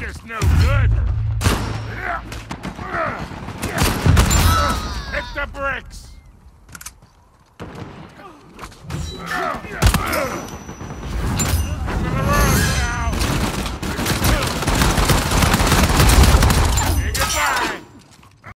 just no good. Hit the bricks!